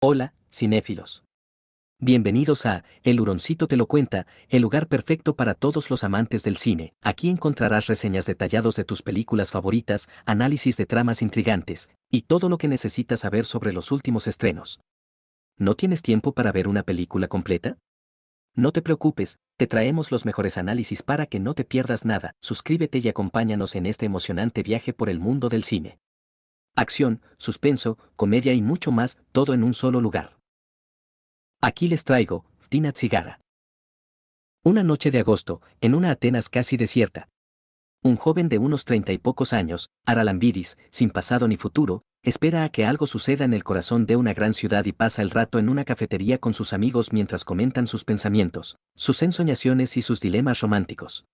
Hola, cinéfilos. Bienvenidos a El Huroncito te lo cuenta, el lugar perfecto para todos los amantes del cine. Aquí encontrarás reseñas detallados de tus películas favoritas, análisis de tramas intrigantes y todo lo que necesitas saber sobre los últimos estrenos. ¿No tienes tiempo para ver una película completa? No te preocupes, te traemos los mejores análisis para que no te pierdas nada. Suscríbete y acompáñanos en este emocionante viaje por el mundo del cine acción, suspenso, comedia y mucho más, todo en un solo lugar. Aquí les traigo, Tina Cigara. Una noche de agosto, en una Atenas casi desierta. Un joven de unos treinta y pocos años, Aralambidis, sin pasado ni futuro, espera a que algo suceda en el corazón de una gran ciudad y pasa el rato en una cafetería con sus amigos mientras comentan sus pensamientos, sus ensoñaciones y sus dilemas románticos.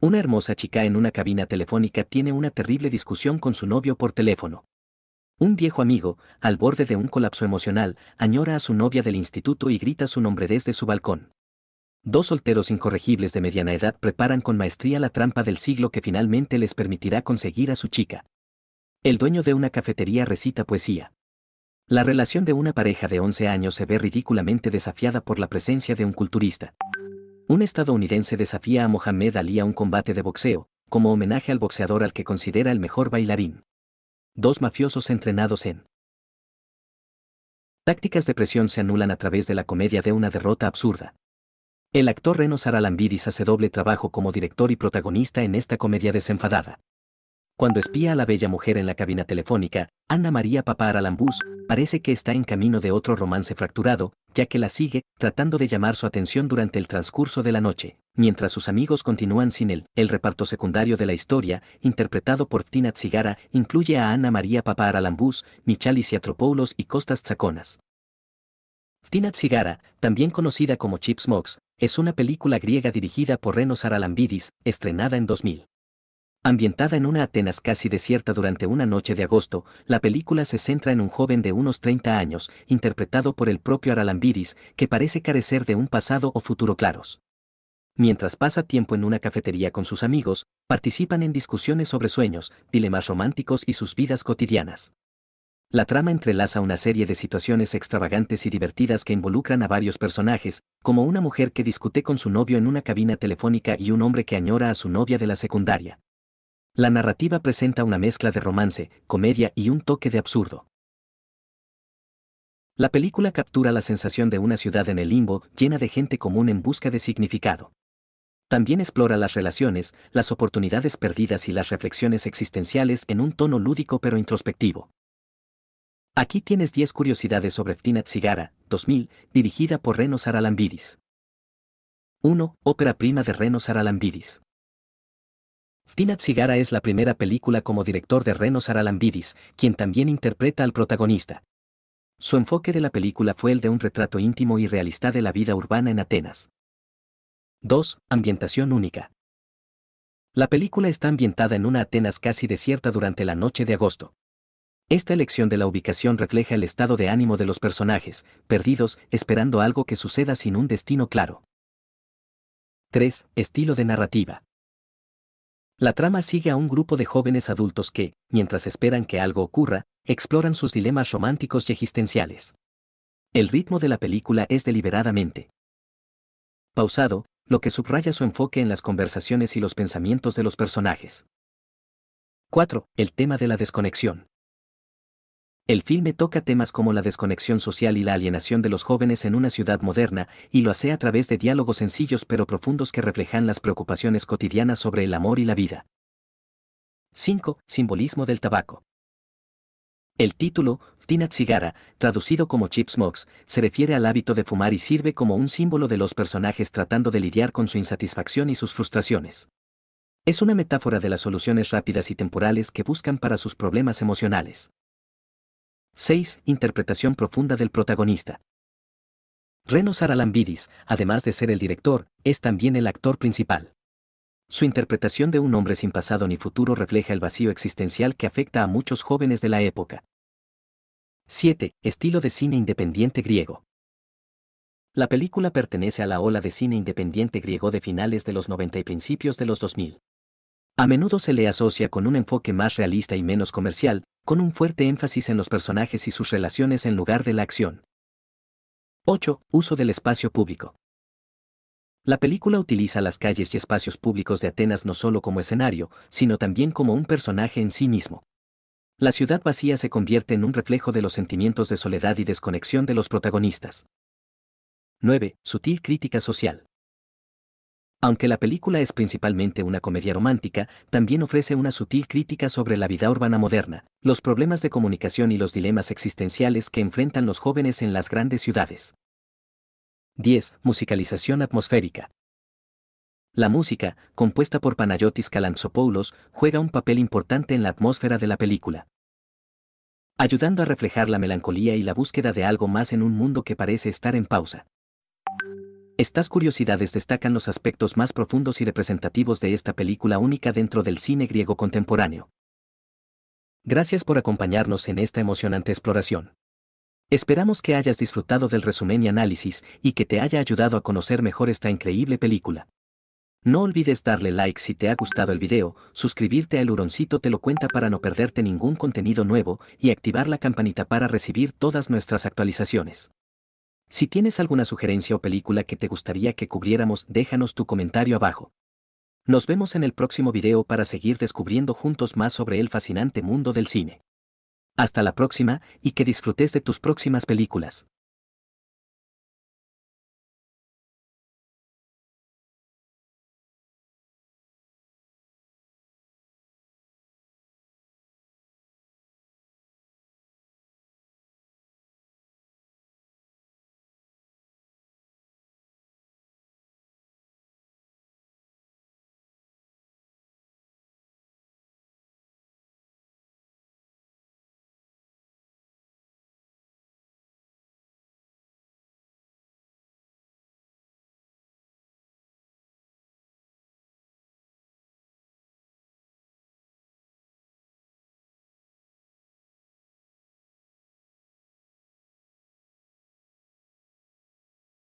Una hermosa chica en una cabina telefónica tiene una terrible discusión con su novio por teléfono. Un viejo amigo, al borde de un colapso emocional, añora a su novia del instituto y grita su nombre desde su balcón. Dos solteros incorregibles de mediana edad preparan con maestría la trampa del siglo que finalmente les permitirá conseguir a su chica. El dueño de una cafetería recita poesía. La relación de una pareja de 11 años se ve ridículamente desafiada por la presencia de un culturista. Un estadounidense desafía a Mohamed Ali a un combate de boxeo, como homenaje al boxeador al que considera el mejor bailarín. Dos mafiosos entrenados en tácticas de presión se anulan a través de la comedia de una derrota absurda. El actor Reno Saralambidis hace doble trabajo como director y protagonista en esta comedia desenfadada. Cuando espía a la bella mujer en la cabina telefónica, Ana María Papá Aralambús parece que está en camino de otro romance fracturado, ya que la sigue, tratando de llamar su atención durante el transcurso de la noche, mientras sus amigos continúan sin él. El reparto secundario de la historia, interpretado por Tina Tsigara, incluye a Ana María Papá Aralambús, Michalis Yatropoulos y Costas Tsakonas. Tina Tsigara, también conocida como Chips Mox, es una película griega dirigida por Renos Aralambidis, estrenada en 2000. Ambientada en una Atenas casi desierta durante una noche de agosto, la película se centra en un joven de unos 30 años, interpretado por el propio Aralambidis, que parece carecer de un pasado o futuro claros. Mientras pasa tiempo en una cafetería con sus amigos, participan en discusiones sobre sueños, dilemas románticos y sus vidas cotidianas. La trama entrelaza una serie de situaciones extravagantes y divertidas que involucran a varios personajes, como una mujer que discute con su novio en una cabina telefónica y un hombre que añora a su novia de la secundaria. La narrativa presenta una mezcla de romance, comedia y un toque de absurdo. La película captura la sensación de una ciudad en el limbo, llena de gente común en busca de significado. También explora las relaciones, las oportunidades perdidas y las reflexiones existenciales en un tono lúdico pero introspectivo. Aquí tienes 10 curiosidades sobre Ftina Tsigara, 2000, dirigida por Reno Saralambidis. 1. Ópera prima de Reno Saralambidis. Tina Tsigara es la primera película como director de Reno Saralambidis, quien también interpreta al protagonista. Su enfoque de la película fue el de un retrato íntimo y realista de la vida urbana en Atenas. 2. Ambientación única. La película está ambientada en una Atenas casi desierta durante la noche de agosto. Esta elección de la ubicación refleja el estado de ánimo de los personajes, perdidos, esperando algo que suceda sin un destino claro. 3. Estilo de narrativa. La trama sigue a un grupo de jóvenes adultos que, mientras esperan que algo ocurra, exploran sus dilemas románticos y existenciales. El ritmo de la película es deliberadamente pausado, lo que subraya su enfoque en las conversaciones y los pensamientos de los personajes. 4. El tema de la desconexión. El filme toca temas como la desconexión social y la alienación de los jóvenes en una ciudad moderna, y lo hace a través de diálogos sencillos pero profundos que reflejan las preocupaciones cotidianas sobre el amor y la vida. 5. Simbolismo del tabaco. El título, Tina Cigara, traducido como Chips Smokes, se refiere al hábito de fumar y sirve como un símbolo de los personajes tratando de lidiar con su insatisfacción y sus frustraciones. Es una metáfora de las soluciones rápidas y temporales que buscan para sus problemas emocionales. 6. Interpretación profunda del protagonista. Reno Saralambidis, además de ser el director, es también el actor principal. Su interpretación de un hombre sin pasado ni futuro refleja el vacío existencial que afecta a muchos jóvenes de la época. 7. Estilo de cine independiente griego. La película pertenece a la ola de cine independiente griego de finales de los 90 y principios de los 2000. A menudo se le asocia con un enfoque más realista y menos comercial, con un fuerte énfasis en los personajes y sus relaciones en lugar de la acción. 8. Uso del espacio público. La película utiliza las calles y espacios públicos de Atenas no solo como escenario, sino también como un personaje en sí mismo. La ciudad vacía se convierte en un reflejo de los sentimientos de soledad y desconexión de los protagonistas. 9. Sutil crítica social. Aunque la película es principalmente una comedia romántica, también ofrece una sutil crítica sobre la vida urbana moderna, los problemas de comunicación y los dilemas existenciales que enfrentan los jóvenes en las grandes ciudades. 10. Musicalización atmosférica. La música, compuesta por Panayotis Kalantzopoulos, juega un papel importante en la atmósfera de la película. Ayudando a reflejar la melancolía y la búsqueda de algo más en un mundo que parece estar en pausa. Estas curiosidades destacan los aspectos más profundos y representativos de esta película única dentro del cine griego contemporáneo. Gracias por acompañarnos en esta emocionante exploración. Esperamos que hayas disfrutado del resumen y análisis y que te haya ayudado a conocer mejor esta increíble película. No olvides darle like si te ha gustado el video, suscribirte al Huroncito te lo cuenta para no perderte ningún contenido nuevo y activar la campanita para recibir todas nuestras actualizaciones. Si tienes alguna sugerencia o película que te gustaría que cubriéramos, déjanos tu comentario abajo. Nos vemos en el próximo video para seguir descubriendo juntos más sobre el fascinante mundo del cine. Hasta la próxima y que disfrutes de tus próximas películas.